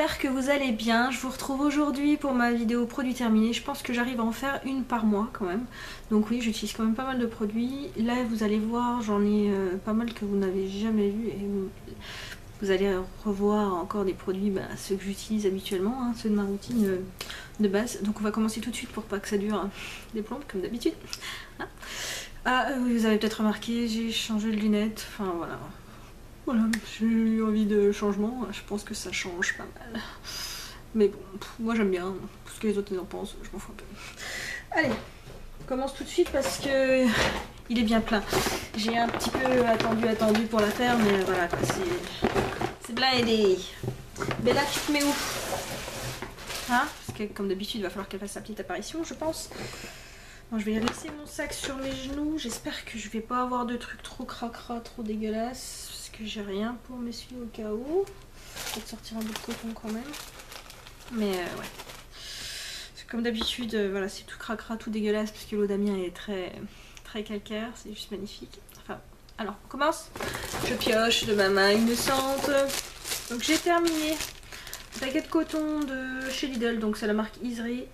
j'espère que vous allez bien. Je vous retrouve aujourd'hui pour ma vidéo produit terminé. Je pense que j'arrive à en faire une par mois quand même. Donc oui, j'utilise quand même pas mal de produits. Là, vous allez voir, j'en ai euh, pas mal que vous n'avez jamais vu. Et vous, allez revoir encore des produits, bah, ceux que j'utilise habituellement, hein, ceux de ma routine euh, de base. Donc on va commencer tout de suite pour pas que ça dure hein, des plombes comme d'habitude. Ah, euh, vous avez peut-être remarqué, j'ai changé de lunettes. Enfin voilà, j'ai eu envie de changement, je pense que ça change pas mal. Mais bon, moi j'aime bien, ce que les autres en pensent, je m'en fous un peu. Allez, on commence tout de suite parce que il est bien plein. J'ai un petit peu attendu, attendu pour la faire, mais voilà, c'est... C'est blindé. Bella, tu te mets où? Hein? Parce que comme d'habitude, il va falloir qu'elle fasse sa petite apparition, je pense. Bon, je vais laisser mon sac sur mes genoux. J'espère que je vais pas avoir de trucs trop cracra, trop dégueulasses j'ai rien pour m'essuyer au cas où. Peut-être sortir un bout de coton quand même. Mais euh, ouais. Comme d'habitude, euh, voilà, c'est tout cracra, tout dégueulasse parce que l'eau d'Amiens est très, très calcaire. C'est juste magnifique. Enfin, alors, on commence. Je pioche de ma main innocente. Donc j'ai terminé. paquet de coton de chez Lidl, donc c'est la marque Isri.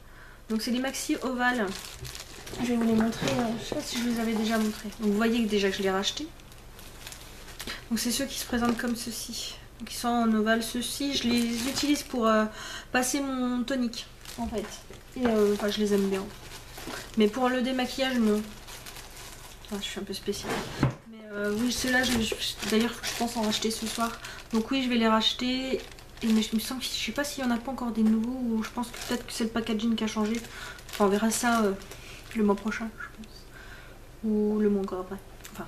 Donc c'est des maxi ovales. Je vais vous les montrer, euh, je sais pas si je vous les avais déjà montré. Donc vous voyez que déjà que je l'ai racheté. Donc c'est ceux qui se présentent comme ceci. Qui sont en ovale. Ceux-ci, je les utilise pour euh, passer mon tonique en fait. Et euh, enfin, je les aime bien. Mais pour le démaquillage, non. je suis un peu spéciale. Mais euh, oui, ceux-là, d'ailleurs, je pense en racheter ce soir. Donc oui, je vais les racheter. Et mais je me sens que je sais pas s'il y en a pas encore des nouveaux ou je pense que peut-être que c'est le packaging qui a changé. Enfin, on verra ça le mois prochain, je pense. Ou le mois encore après. Enfin,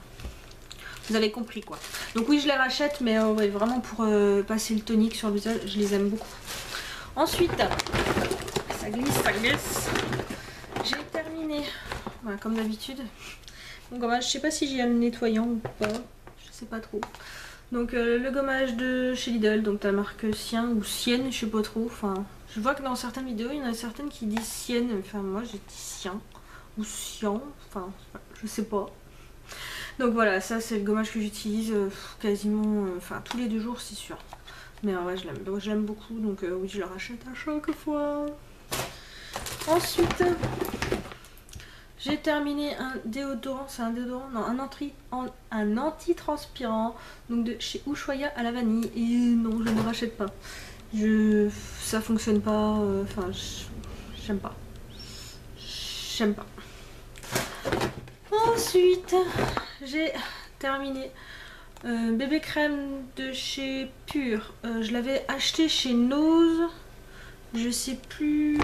vous avez compris quoi. Donc oui, je les rachète, mais euh, vraiment pour euh, passer le tonique sur le visage, je les aime beaucoup. Ensuite, ça glisse, ça glisse. J'ai terminé, voilà, comme d'habitude. Mon gommage, je sais pas si j'ai un nettoyant ou pas, je sais pas trop. Donc euh, le gommage de chez Lidl, donc la marque Sien ou Sienne, je sais pas trop. Je vois que dans certaines vidéos, il y en a certaines qui disent Sienne. Enfin, moi j'ai dit Sien ou Sien. Enfin, je sais pas. Donc voilà, ça c'est le gommage que j'utilise euh, quasiment, euh, enfin tous les deux jours c'est sûr. Mais ouais, je l'aime, je l'aime beaucoup, donc euh, oui, je le rachète à chaque fois. Ensuite, j'ai terminé un déodorant, c'est un déodorant, non, un, anti, un anti-transpirant, donc de chez Ushuaia à la vanille. Et non, je ne rachète pas. Je, ça fonctionne pas, enfin, j'aime pas. J'aime pas. Ensuite, j'ai terminé euh, bébé crème de chez Pure. Euh, je l'avais acheté chez Nose. Je sais plus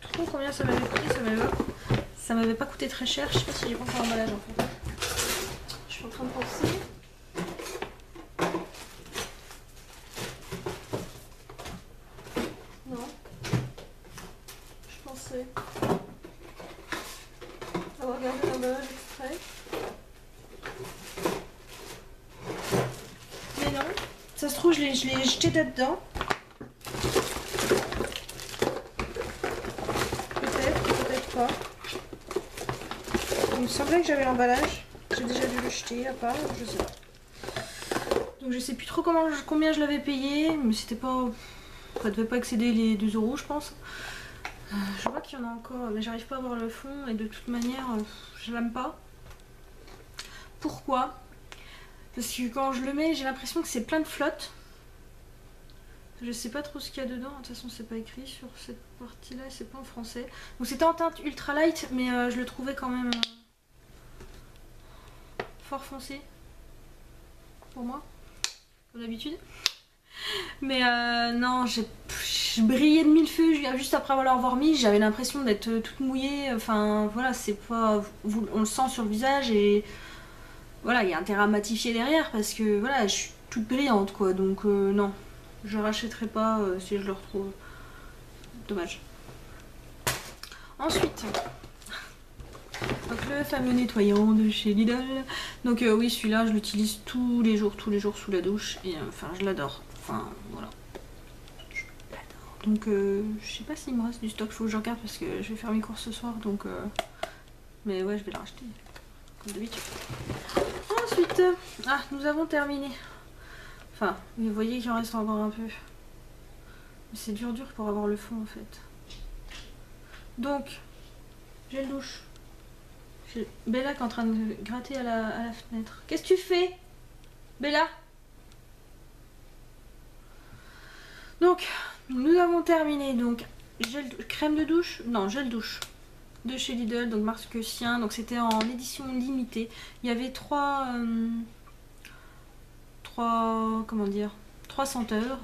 trop combien ça m'avait coûté. Ça m'avait pas coûté très cher. Je sais pas si j'ai pas encore l'emballage en fait. Je suis en train de penser. Non. Je pensais avoir regardé l'emballage extrait. Ça se trouve, je là-dedans. Peut-être, peut-être pas. Il me semblait que j'avais l'emballage. J'ai déjà dû le jeter à part, je sais pas. Donc je sais plus trop combien je l'avais payé, mais c'était pas... Ça devait pas excéder les 2 euros je pense. Euh, je vois qu'il y en a encore, mais j'arrive pas à voir le fond et de toute manière, euh, je l'aime pas. Pourquoi? Parce que quand je le mets, j'ai l'impression que c'est plein de flotte. Je sais pas trop ce qu'il y a dedans. De toute façon, c'est pas écrit sur cette partie-là. C'est pas en français. Donc c'était en teinte ultra light, mais euh, je le trouvais quand même euh, fort foncé. Pour moi. Comme d'habitude. Mais euh, non, j'ai brillé de mille feux juste après avoir mis. J'avais l'impression d'être toute mouillée. Enfin voilà, c'est pas... On le sent sur le visage et voilà, il y a intérêt à matifier derrière parce que voilà, je suis toute brillante quoi. Donc non, je rachèterai pas euh, si je le retrouve. Dommage. Ensuite, donc le fameux nettoyant de chez Lidl. Donc euh, oui, celui-là, je l'utilise tous les jours, tous les jours sous la douche. Et enfin, je l'adore. Enfin, voilà. Je l'adore. Donc je sais pas s'il me reste du stock, faut que je regarde parce que je vais faire mes courses ce soir. Donc, mais ouais, je vais le racheter. Comme d'habitude. Ensuite, ah, nous avons terminé. Enfin, vous voyez qu'il en reste encore un peu. C'est dur dur pour avoir le fond en fait. Donc, gel douche. Bella qui est en train de gratter à la, fenêtre. Qu'est-ce que tu fais Bella? Donc, nous avons terminé. Donc, gel, crème de douche? Non, gel douche de chez Lidl, donc marque Sien. Donc, c'était en édition limitée. Il y avait trois... Euh, Comment dire Trois senteurs.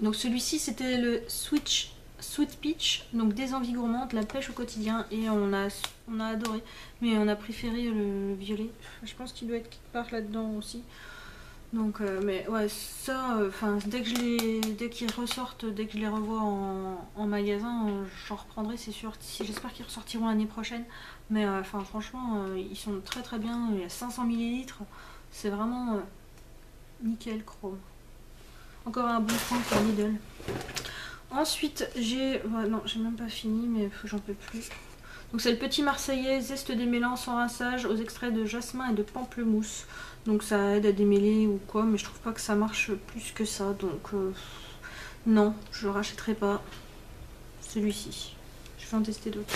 Donc, celui-ci, c'était le Switch Sweet Peach, donc gourmandes, la pêche au quotidien et on a, on a adoré. Mais on a préféré le, violet. Je pense qu'il doit être quelque part là-dedans aussi. Donc, euh, mais ouais, ça, euh, enfin, dès que je les, dès qu'ils ressortent, dès que je les revois en, magasin, euh, j'en reprendrai, c'est sûr. J'espère qu'ils ressortiront l'année prochaine. Mais enfin, franchement, ils sont très très bien. Il y a 500 ml, c'est vraiment nickel chrome. Encore un bon point pour Lidl. Ensuite, j'ai... non, j'ai même pas fini, mais j'en peux plus. Donc c'est le petit marseillais, zeste démêlant sans rinçage aux extraits de jasmin et de pamplemousse. Donc ça aide à démêler ou quoi, mais je trouve pas que ça marche plus que ça. Donc euh, non, je rachèterai pas celui-ci. Je vais en tester d'autres.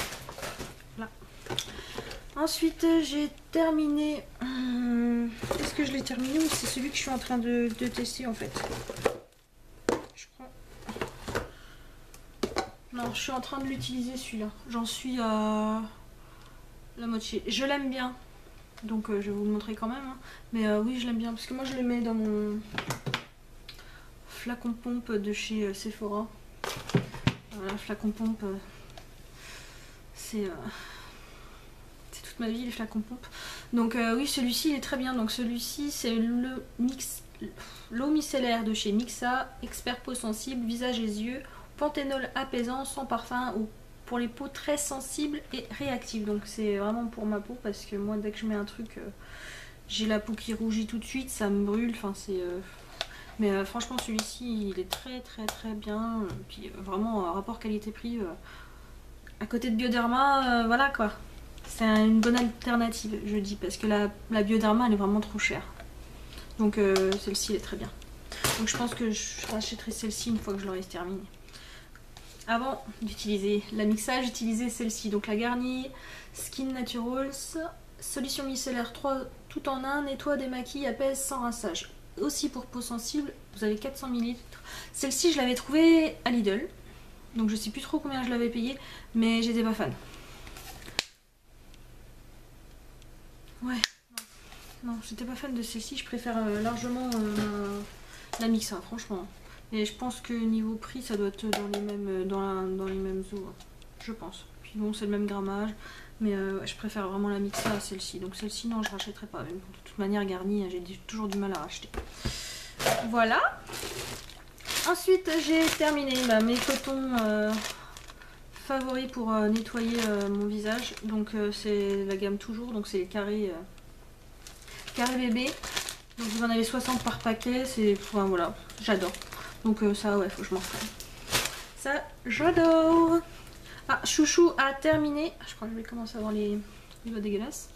Ensuite, j'ai terminé... Hum, est-ce que je l'ai terminé ou c'est celui que je suis en train de tester en fait? Non, je suis en train de l'utiliser celui-là. J'en suis à la moitié. Je l'aime bien. Donc euh, je vais vous le montrer quand même. Hein. Mais euh, oui, je l'aime bien. Parce que moi, je le mets dans mon flacon pompe de chez euh, Sephora. Voilà, flacon pompe. c'est ma vie, les flacons pompe. Donc oui, celui-ci, il est très bien. Donc celui-ci, c'est le mix... L'eau micellaire de chez Mixa, expert peau sensible, visage et yeux panthénol apaisant sans parfum ou pour les peaux très sensibles et réactives. Donc c'est vraiment pour ma peau parce que moi dès que je mets un truc, euh, j'ai la peau qui rougit tout de suite, ça me brûle. Enfin c'est... Euh, mais euh, franchement celui-ci il est très très très bien. Puis vraiment rapport qualité-prix à côté de Bioderma, voilà quoi. C'est une bonne alternative je dis parce que la, la Bioderma elle est vraiment trop chère. Donc celle-ci est très bien. Donc je pense que je rachèterai celle-ci une fois que je l'aurai terminée avant d'utiliser la mixage, j'utilisais celle-ci, donc la Garnier Skin Naturals, solution micellaire 3 tout en un, nettoie, démaquille, apaise sans rinçage. Aussi pour peau sensible, vous avez 400 ml. Celle-ci, je l'avais trouvée à Lidl, donc je sais plus trop combien je l'avais payé, mais j'étais pas fan. Ouais, non, j'étais pas fan de celle-ci, je préfère euh, largement euh, la Mixa, hein, franchement. Et je pense que niveau prix, ça doit être dans les mêmes, dans, dans les mêmes. Hein. Je pense. Puis bon, c'est le même grammage. Mais euh, je préfère vraiment la Mixa à celle-ci. Donc celle-ci, non, je rachèterai pas. de toute manière, garnie, j'ai toujours du mal à racheter. Voilà. Ensuite, j'ai terminé mes cotons euh, favoris pour euh, nettoyer mon visage. Donc c'est la gamme toujours. Donc c'est les carrés, carré bébé. Donc vous en avez 60 par paquet. C'est, enfin, voilà, j'adore. Donc euh, ça, ouais, faut que je m'en fasse. Ça, j'adore. Ah, Chouchou a terminé. Je crois que je vais commencer à avoir les, les dégueulasses.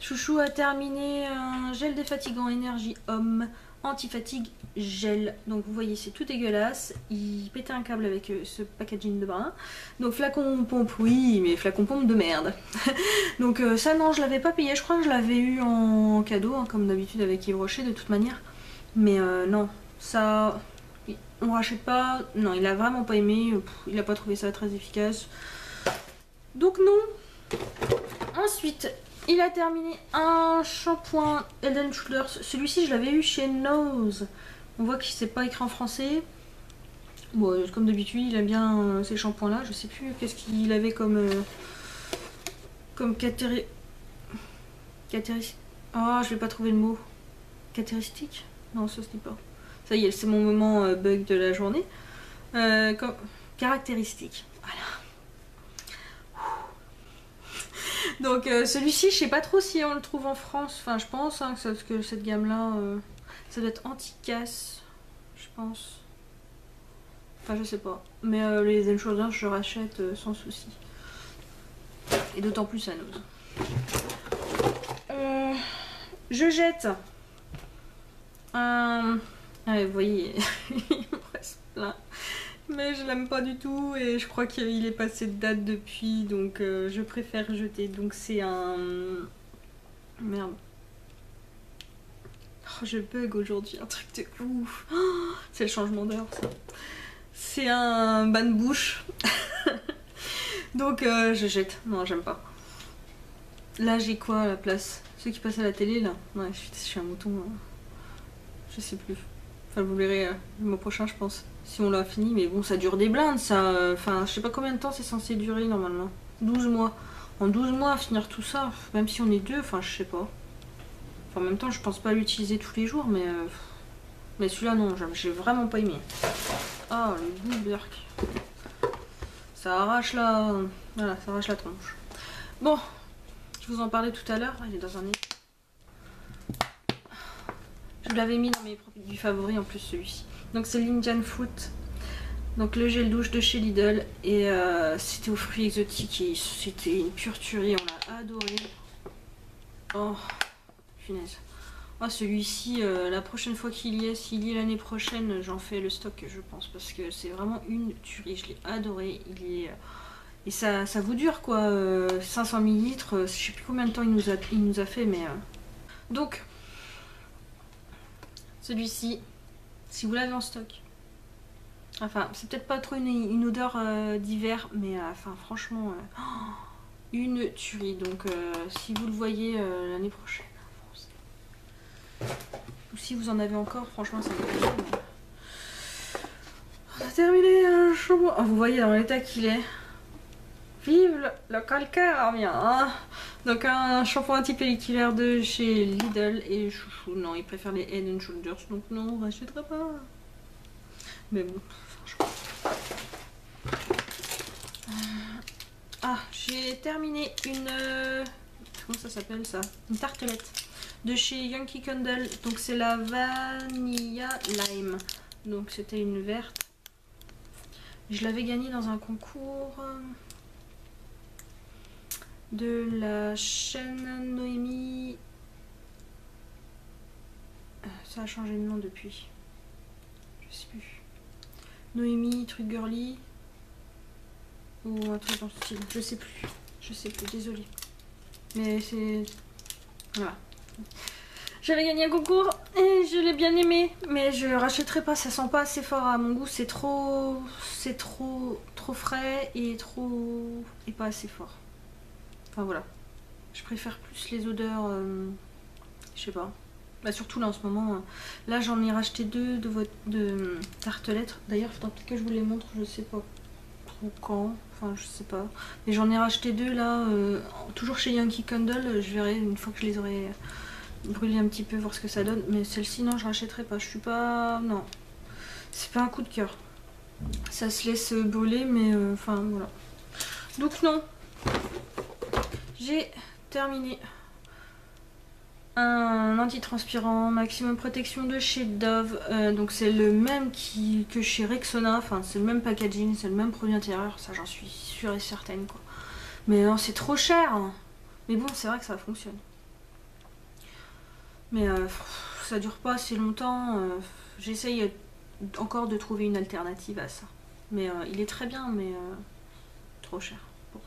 Chouchou a terminé un gel défatigant énergie homme anti-fatigue gel. Donc vous voyez, c'est tout dégueulasse. Il pétait un câble avec euh, ce packaging de brin. Donc flacon pompe, oui, mais flacon pompe de merde. Donc euh, ça, non, je l'avais pas payé. Je crois que je l'avais eu en cadeau, hein, comme d'habitude avec Yves Rocher, de toute manière. Mais non, ça on rachète pas. Non, il a vraiment pas aimé. Il a pas trouvé ça très efficace. Donc non. Ensuite, il a terminé un shampoing Elden Shoulders. Celui-ci, je l'avais eu chez Nose. On voit qu'il s'est pas écrit en français. Bon, comme d'habitude, il aime bien euh, ces shampoings-là. Je sais plus qu'est-ce qu'il avait comme... Euh, comme catéri... Oh, je vais pas trouver le mot. Catéristique? Non, ça se dit pas. Ça y est, c'est mon moment euh, bug de la journée. Euh, comme... Caractéristiques. Voilà. Donc euh, celui-ci, je sais pas trop si on le trouve en France. Enfin, je pense hein, que, cette gamme-là, ça doit être anti-casse. Je pense. Enfin, je sais pas. Mais les Zen je rachète sans souci. Et d'autant plus à nous. je jette un... Vous voyez, il me reste plein. Mais je l'aime pas du tout et je crois qu'il est passé de date depuis donc euh, je préfère jeter. Donc c'est un... Merde. Oh, je bug aujourd'hui, un truc de ouf. C'est le changement d'heure ça. C'est un de bouche. donc euh, je jette. Non, j'aime pas. Là j'ai quoi à la place? Ceux qui passent à la télé là? Ouais, je suis, un mouton. Hein. Je sais plus. Enfin, vous verrez euh, le mois prochain, je pense. Si on l'a fini, mais bon, ça dure des blindes, ça. Enfin, je sais pas combien de temps c'est censé durer normalement. 12 mois. En 12 mois, finir tout ça, même si on est deux, enfin, je sais pas. En même temps, je pense pas l'utiliser tous les jours, mais. Euh, mais celui-là, non, j'ai vraiment pas aimé. Ah, le goût Ça arrache la. Voilà, ça arrache la tronche. Bon, je vous en parlais tout à l'heure. Il est dans un. Je l'avais mis dans mes produits favoris en plus celui-ci. Donc c'est l'Indian Foot. Donc le gel douche de chez Lidl. Et euh, c'était aux fruits exotiques et c'était une pure tuerie. On l'a adoré. Oh, punaise. Oh, celui-ci, euh, la prochaine fois qu'il y est, s'il y est l'année prochaine, j'en fais le stock, je pense. Parce que c'est vraiment une tuerie. Je l'ai adoré. Il est... Et ça, ça vous dure quoi, 500 euh, ml, je sais plus combien de temps il nous a, il nous a fait, mais... Donc, celui-ci, si vous l'avez en stock. Enfin, c'est peut-être pas trop une, odeur euh, d'hiver, mais euh, enfin franchement, euh, une tuerie. Donc si vous le voyez l'année prochaine, ou si vous en avez encore, franchement ça me On a terminé un chaud. Ah, vous voyez dans l'état qu'il est. Vive le, calcaire, bien. Hein Donc un shampoing anti-pelliculaire de chez Lidl et chouchou. Non, il préfère les Head and Shoulders, donc non, on rachètera pas. Mais bon, franchement. Ah, j'ai terminé une... Euh, comment ça s'appelle ça? Une tartelette de chez Yankee Candle. Donc c'est la Vanilla Lime. Donc c'était une verte. Je l'avais gagnée dans un concours de la chaîne Noémie. Euh, ça a changé de nom depuis. Je sais plus. Noémie, truc girly. Ou un truc dans ce style. Je sais plus. Je sais plus, désolée. Mais c'est. Voilà. J'avais gagné un concours et je l'ai bien aimé. Mais je rachèterai pas, ça sent pas assez fort à mon goût. C'est trop. C'est trop. trop frais et trop. et pas assez fort. Enfin voilà. Je préfère plus les odeurs, euh, je sais pas. Bah surtout là en ce moment, euh, là j'en ai racheté deux de, votre, de euh, tartelettes. D'ailleurs, il faudra peut-être que je vous les montre, je sais pas trop quand, enfin je sais pas. Mais j'en ai racheté deux là, toujours chez Yankee Candle, je verrai une fois que je les aurai brûlés un petit peu, voir ce que ça donne. Mais celle-ci, non, je rachèterai pas, je suis pas... non. C'est pas un coup de cœur. Ça se laisse brûler, mais enfin voilà. Donc non, j'ai terminé un antitranspirant maximum protection de chez Dove. Euh, donc c'est le même que chez Rexona. Enfin c'est le même packaging, c'est le même produit intérieur. Ça j'en suis sûre et certaine quoi. Mais non c'est trop cher. Hein. Mais bon c'est vrai que ça fonctionne. Mais euh, ça dure pas assez longtemps. Euh, j'essaye encore de trouver une alternative à ça. Mais il est très bien mais trop cher.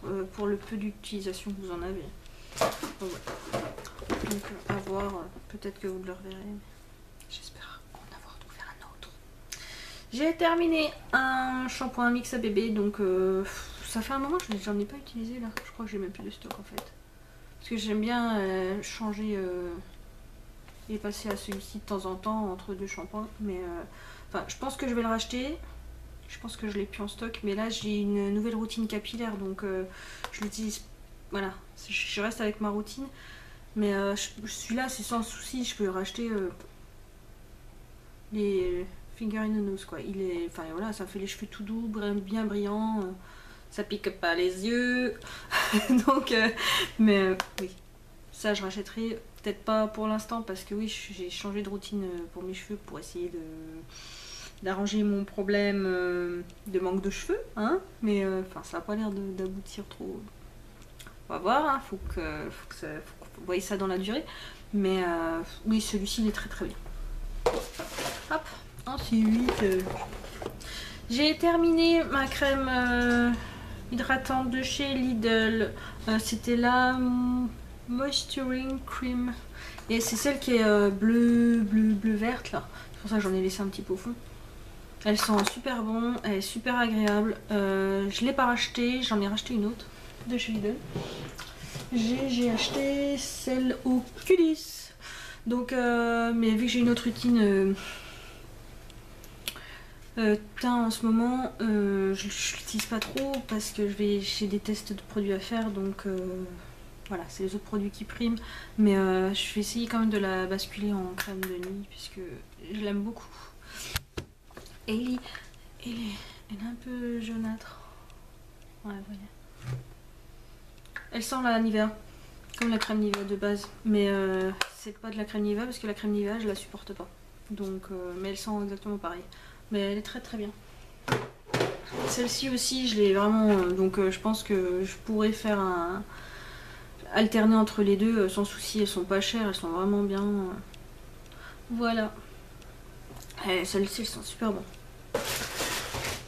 Euh, pour, le peu d'utilisation que vous en avez. Donc, à voir, euh, peut-être que vous le reverrez. J'espère en avoir trouvé un autre. J'ai terminé un shampoing mix à bébé, donc euh, ça fait un moment que j'en ai pas utilisé là. Je crois que j'ai même plus de stock en fait. Parce que j'aime bien changer et passer à celui-ci de temps en temps entre deux shampoings. Mais enfin, je pense que je vais le racheter. Je pense que je l'ai plus en stock. Mais là, j'ai une nouvelle routine capillaire. Donc, euh, je l'utilise. Voilà. Je reste avec ma routine. Mais euh, celui-là, c'est sans souci. Je peux racheter euh, les finger in the nose. Quoi. Il est, enfin, voilà, ça fait les cheveux tout doux, bien brillants. ça pique pas les yeux. donc, mais oui. Ça, je rachèterai. Peut-être pas pour l'instant parce que oui, j'ai changé de routine pour mes cheveux pour essayer de d'arranger mon problème euh, de manque de cheveux, hein, mais euh, enfin ça n'a pas l'air d'aboutir trop. On va voir, hein, faut que, faut que, ça, vous voyez ça dans la durée, mais euh, oui celui-ci il est très très bien. Hop, ensuite J'ai terminé ma crème hydratante de chez Lidl. C'était la Moisturing Cream. Et c'est celle qui est bleu, bleu, bleu verte là. C'est pour ça que j'en ai laissé un petit peu au fond. Elle sent super bon, elle est super agréable. je l'ai pas racheté, j'en ai racheté une autre de chez Lidl. J'ai acheté celle au Culis. Donc, mais vu que j'ai une autre routine euh, teint en ce moment, euh, je, ne l'utilise pas trop parce que j'ai des tests de produits à faire donc euh, voilà, c'est les autres produits qui priment. Mais je vais essayer quand même de la basculer en crème de nuit puisque je l'aime beaucoup. Et elle, est, un peu jaunâtre. Ouais, voyez. Elle sent la Nivea, comme la crème Nivea de base. Mais c'est pas de la crème Nivea parce que la crème Nivea je la supporte pas. Donc, mais elle sent exactement pareil. Mais elle est très très bien. Celle-ci aussi, je l'ai vraiment... Euh, donc euh, je pense que je pourrais faire un... Alterner entre les deux euh, sans souci. Elles sont pas chères, elles sont vraiment bien. Voilà. Celles-ci, elles sont super bon.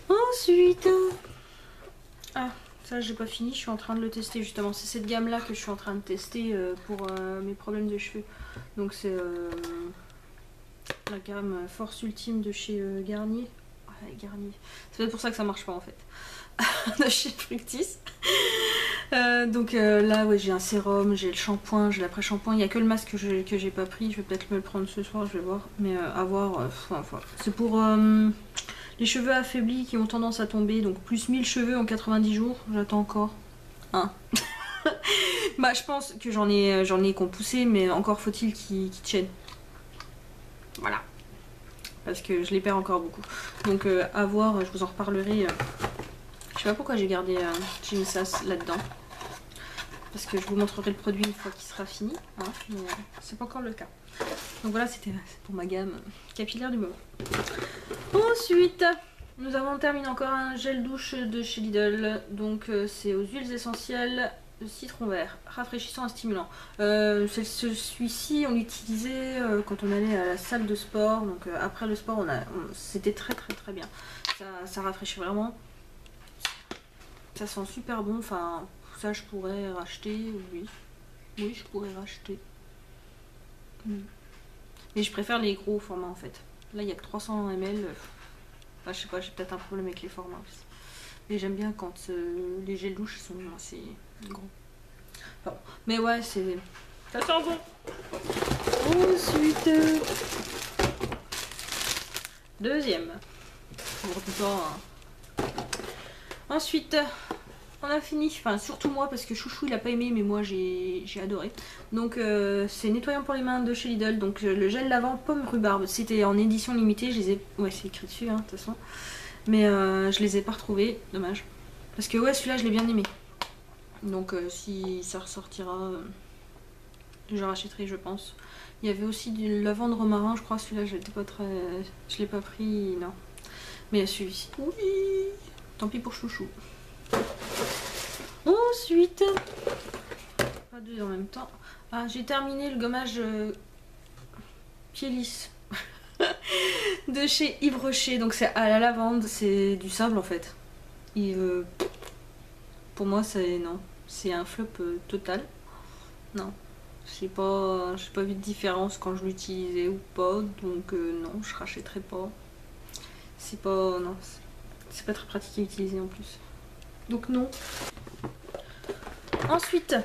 Ensuite... Ah, ça j'ai pas fini, je suis en train de le tester justement. C'est cette gamme là que je suis en train de tester pour mes problèmes de cheveux. Donc c'est la gamme Force Ultime de chez euh, Garnier. Ah, Garnier. C'est peut-être pour ça que ça marche pas en fait. de chez Fructis. Euh, donc euh, là, ouais, j'ai un sérum, j'ai le shampoing, j'ai l'après-shampoing. Il n'y a que le masque que j'ai pas pris. Je vais peut-être me le prendre ce soir, je vais voir. Mais à voir. C'est pour les cheveux affaiblis qui ont tendance à tomber. Donc plus 1000 cheveux en 90 jours. J'attends encore. Hein? bah je pense que j'en ai ai mais encore faut-il qu'ils tiennent voilà. Parce que je les perds encore beaucoup. Donc euh, à voir, je vous en reparlerai. Euh. Je sais pas pourquoi j'ai gardé euh, Jim Sass là-dedans. Parce que je vous montrerai le produit une fois qu'il sera fini. Hein, mais c'est pas encore le cas. Donc voilà, c'était pour ma gamme capillaire du moment. Ensuite, nous avons terminé encore un gel douche de chez Lidl. Donc c'est aux huiles essentielles citron vert, rafraîchissant et stimulant. Euh, celui-ci, on l'utilisait euh, quand on allait à la salle de sport. Donc euh, après le sport, c'était très très très bien. Ça, rafraîchit vraiment. Ça sent super bon. Enfin, ça je pourrais racheter. Oui, oui, je pourrais racheter. Hmm. Mais je préfère les gros formats en fait. Là, il y a que 300 ml. Enfin, je sais pas, j'ai peut-être un problème avec les formats aussi. Mais j'aime bien quand les gels douches sont assez gros. Mais ouais, c'est... Ça sent bon Ensuite... Deuxième. Hein. Ensuite, on a fini. Enfin, surtout moi, parce que Chouchou, il a pas aimé, mais moi, j'ai adoré. Donc, euh, c'est nettoyant pour les mains de chez Lidl. Donc, le gel lavant pomme rhubarbe. C'était en édition limitée. Je les ai... Ouais, c'est écrit dessus, hein, de toute façon. Mais euh, je les ai pas retrouvés. Dommage. Parce que, ouais, celui-là, je l'ai bien aimé. Donc euh, si ça ressortira, je rachèterai je pense. Il y avait aussi du lavande romarin, je crois celui-là je pas très. Je l'ai pas pris, non. Mais celui-ci. Oui Tant pis pour chouchou. Ensuite. Pas deux en même temps. Ah j'ai terminé le gommage euh, pied lisse. de chez Yves Rocher. Donc c'est à la lavande, c'est du sable en fait. Il, pour moi c'est non c'est un flop euh, total. Non, j'ai pas, pas vu de différence quand je l'utilisais ou pas, donc euh, non, je rachèterai pas. C'est pas, c'est pas très pratique à utiliser en plus. Donc non. Ensuite,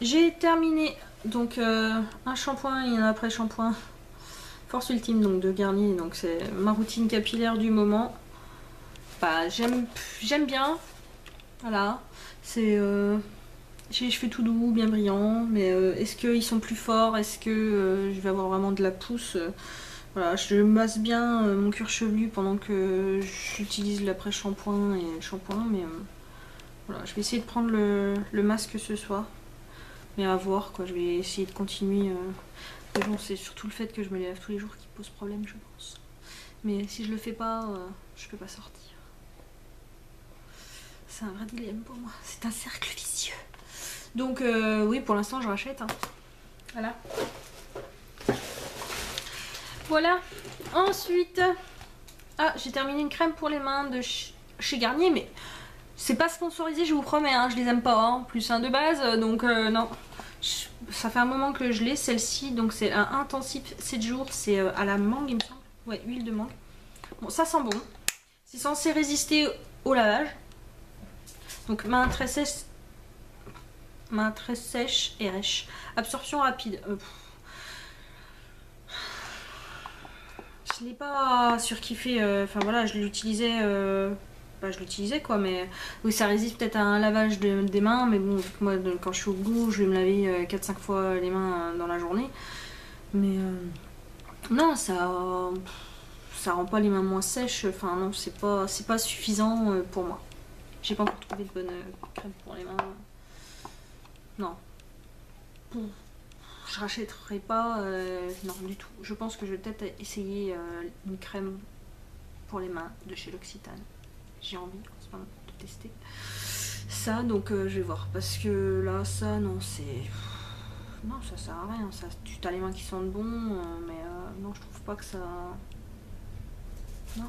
j'ai terminé donc euh, un shampoing et un après shampoing Force Ultime donc de Garnier, donc c'est ma routine capillaire du moment. Bah j'aime bien, voilà, c'est j'ai les cheveux tout doux, bien brillants, mais euh, est-ce qu'ils sont plus forts? Est-ce que euh, je vais avoir vraiment de la pousse? Voilà, je masse bien euh, mon cuir chevelu pendant que j'utilise l'après-shampoing et le shampoing, je vais essayer de prendre le, masque ce soir. Mais à voir, quoi, je vais essayer de continuer. Mais bon, c'est surtout le fait que je me lève tous les jours qui pose problème, je pense. Mais si je le fais pas, je peux pas sortir. C'est un vrai dilemme pour moi. C'est un cercle vicieux. Donc euh, oui, pour l'instant, je rachète. Hein. Voilà. Voilà. Ensuite, Ah, j'ai terminé une crème pour les mains de chez Garnier, mais c'est pas sponsorisé, je vous promets, hein, je les aime pas, hein. plus un de base, donc euh, non. Ça fait un moment que je l'ai, celle-ci, donc c'est un intensif 7 jours, c'est euh, à la mangue, il me semble. Ouais, huile de mangue. Bon, ça sent bon. C'est censé résister au lavage. Donc main très sèche, main très sèche et rêche. Absorption rapide. Euh, je l'ai pas surkiffé, enfin voilà, je l'utilisais je l'utilisais quoi, mais oui, ça résiste peut-être à un lavage des mains, mais bon, moi quand je suis au bout, je vais me laver 4-5 euh, fois les mains euh, dans la journée. Mais euh, non, ça ça rend pas les mains moins sèches, enfin non, c'est pas, pas suffisant pour moi. J'ai pas encore trouvé de bonne crème pour les mains. Non. Je rachèterai pas, non du tout. Je pense que je vais peut-être essayer une crème pour les mains de chez L'Occitane j'ai envie en ce moment de tester. Ça donc euh, je vais voir. Parce que là ça non c'est non ça sert à rien. Ça tu as les mains qui sentent bon euh, mais euh, non je trouve pas que ça non.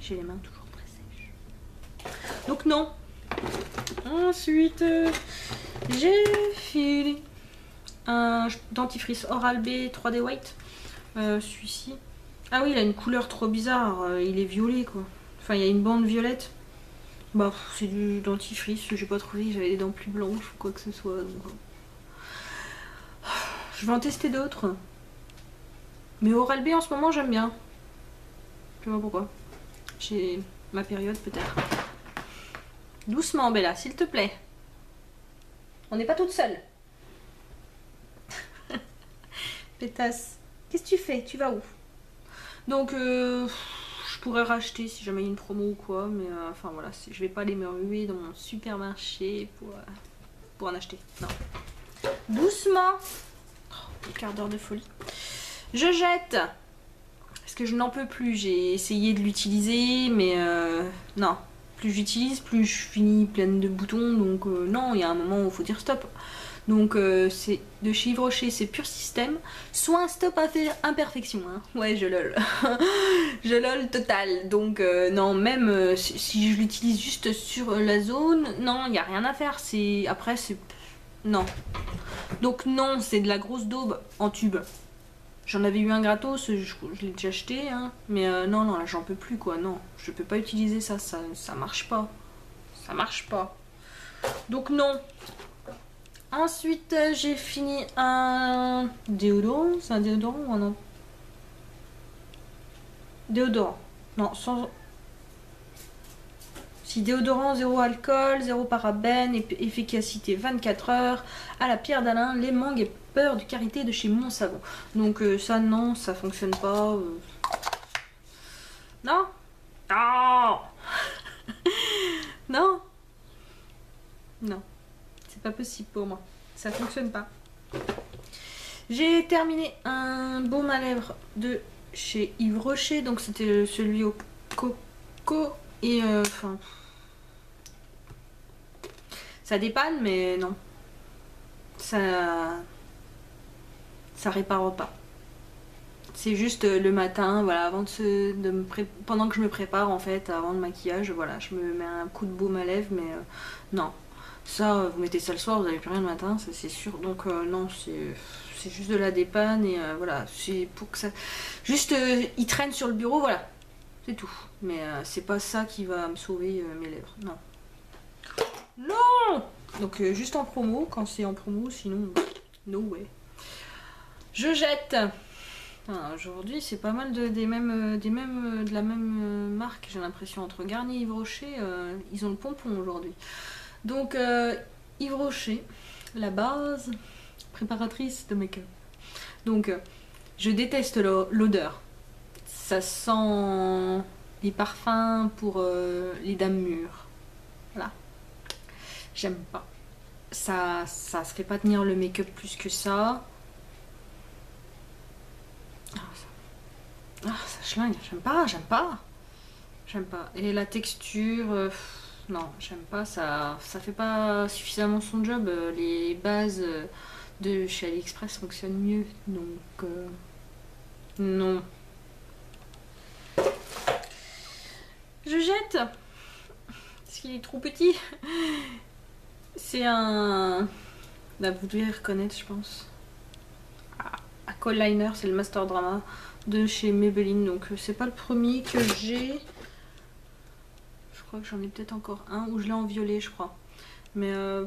J'ai les mains toujours très sèches. Donc non. Ensuite j'ai filé un dentifrice Oral B 3D White celui-ci. Ah oui il a une couleur trop bizarre il est violet quoi Enfin, il y a une bande violette. Bah, c'est du dentifrice, j'ai pas trouvé, j'avais des dents plus blanches ou quoi que ce soit. Je vais en tester d'autres. Mais Oral-B en ce moment, j'aime bien. Je sais pas pourquoi. J'ai ma période peut-être. Doucement, Bella, s'il te plaît. On n'est pas toute seule. Pétasse. Qu'est-ce que tu fais? Tu vas où? Donc, euh, pourrais racheter si jamais il y a une promo ou quoi, mais euh, enfin voilà, je vais pas aller me ruer dans mon supermarché pour, euh, pour en acheter. Non. Doucement oh, quart d'heure de folie. Je jette Parce que je n'en peux plus. J'ai essayé de l'utiliser, mais euh, non. Plus j'utilise, plus je finis pleine de boutons. Donc non, il y a un moment où il faut dire stop. Donc euh, c'est de chez Yves Rocher, c'est pur système. Soit un stop à faire imperfection. Hein. Ouais, je lol. je lol total. Donc euh, non, même euh, si, je l'utilise juste sur la zone, non, il n'y a rien à faire. Après, c'est... Non. Donc non, c'est de la grosse daube en tube. J'en avais eu un gratos, je, l'ai déjà acheté, hein. mais non, non, là j'en peux plus quoi, non. Je peux pas utiliser ça, ça, ça marche pas. Ça marche pas. Donc non, Ensuite, euh, j'ai fini un déodorant. C'est un déodorant ou un non Déodorant. Non, sans... Si déodorant, zéro alcool, zéro parabène, efficacité 24 heures, à la pierre d'Alain, les mangues et peur du carité de chez Mon Savon. Donc euh, ça, non, ça fonctionne pas. Euh. Non? Non Non? Non c'est pas possible pour moi. Ça fonctionne pas. J'ai terminé un baume à lèvres de chez Yves Rocher. Donc c'était celui au coco. Et euh, enfin... ça dépanne mais non. Ça... Ça répare pas. C'est juste euh, le matin, voilà, avant de, pendant que je me prépare en fait, avant le maquillage, voilà, je me mets un coup de baume à lèvres, mais euh, non, ça, vous mettez ça le soir, vous n'avez plus rien le matin, ça c'est sûr. Donc euh, non, c'est juste de la dépanne et euh, voilà, c'est pour que. Juste, euh, il traîne sur le bureau, voilà, c'est tout. Mais c'est pas ça qui va me sauver mes lèvres, non. Non Donc juste en promo, quand c'est en promo, sinon, no way. Je jette Aujourd'hui, c'est pas mal de, mêmes, de la même marque, j'ai l'impression, entre Garnier et Yves Rocher. ils ont le pompon aujourd'hui. Donc, euh, Yves Rocher, la base préparatrice de make-up. Donc, euh, je déteste l'odeur. Ça sent les parfums pour euh, les dames mûres. Voilà. J'aime pas. Ça, ça se fait pas tenir le make-up plus que ça. Ah, ça, ah, ça schlingue. J'aime pas, j'aime pas. J'aime pas. Et la texture non, j'aime pas, ça, ça fait pas suffisamment son job. Euh, les bases euh, de chez AliExpress fonctionnent mieux, donc euh, non. Je jette Parce qu'il est trop petit. C'est un... Bah, vous reconnaître, je pense. Ah, Aqua Liner, c'est le Master Drama de chez Maybelline. Donc euh, c'est pas le premier que j'ai. Je crois que j'en ai peut-être encore un ou je l'ai en violet, je crois. Mais euh,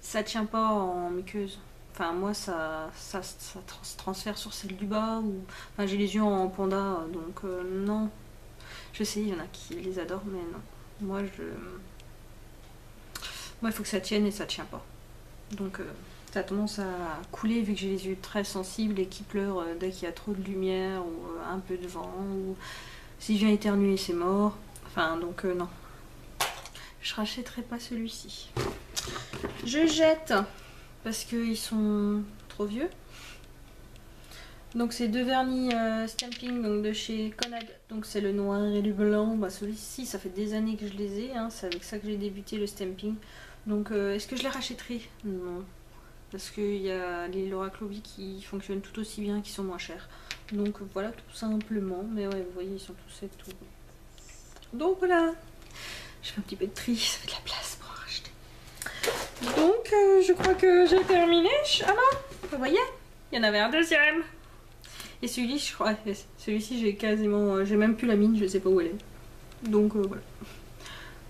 ça tient pas en muqueuse. Enfin, moi, ça, ça, transfère sur celle du bas. Ou... Enfin, j'ai les yeux en panda, donc euh, non. Je sais, il y en a qui les adorent, mais non. Moi, je... Moi, il faut que ça tienne et ça tient pas. Donc, ça tendance à couler vu que j'ai les yeux très sensibles et qui pleurent euh, dès qu'il y a trop de lumière ou un peu de vent. Ou si je viens éternuer, c'est mort. Enfin, donc non. Je rachèterai pas celui-ci. Je jette parce qu'ils sont trop vieux. Donc c'est deux vernis euh, stamping donc de chez Conad. Donc c'est le noir et le blanc. Bah, Celui-ci ça fait des années que je les ai. Hein. C'est avec ça que j'ai débuté le stamping. Donc euh, est-ce que je les rachèterai? Non. Parce qu'il y a les Laura Clovy qui fonctionnent tout aussi bien, qui sont moins chers. Donc voilà tout simplement. Mais ouais vous voyez ils sont tous secs tout. Donc voilà. Je fais un petit peu de tri, ça fait de la place. Donc, euh, je crois que j'ai terminé. Ah non, vous voyez Il y en avait un deuxième. Et celui-ci, je crois, celui-ci, j'ai quasiment, euh, j'ai même plus la mine, je sais pas où elle est. Donc, euh, voilà.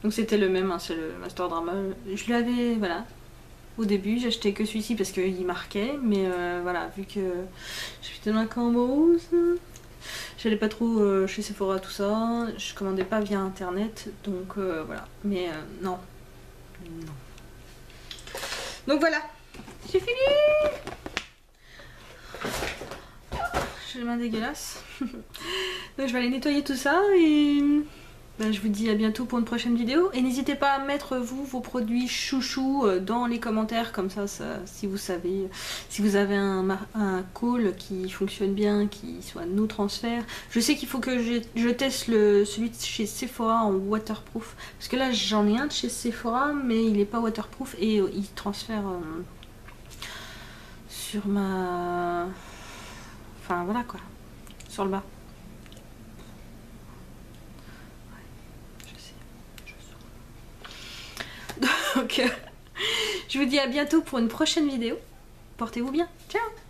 Donc, c'était le même, hein, c'est le Master Drama. Je l'avais, voilà, au début, acheté que celui-ci parce qu'il marquait, mais voilà, vu que j'étais dans la cambose, j'allais pas trop chez Sephora, tout ça, je commandais pas via internet, donc voilà. Mais non, non. Donc voilà, j'ai fini J'ai les mains dégueulasses. Donc je vais aller nettoyer tout ça et ben, je vous dis à bientôt pour une prochaine vidéo. Et n'hésitez pas à mettre vous vos produits chouchous euh, dans les commentaires comme ça, si vous savez, si vous avez un, un, call qui fonctionne bien, qui soit no transfert. Je sais qu'il faut que je, teste le, celui de chez Sephora en waterproof. Parce que là j'en ai un de chez Sephora mais il n'est pas waterproof et euh, il transfère euh, sur ma... Enfin voilà quoi, sur le bas. Donc, euh, je vous dis à bientôt pour une prochaine vidéo. Portez-vous bien. Ciao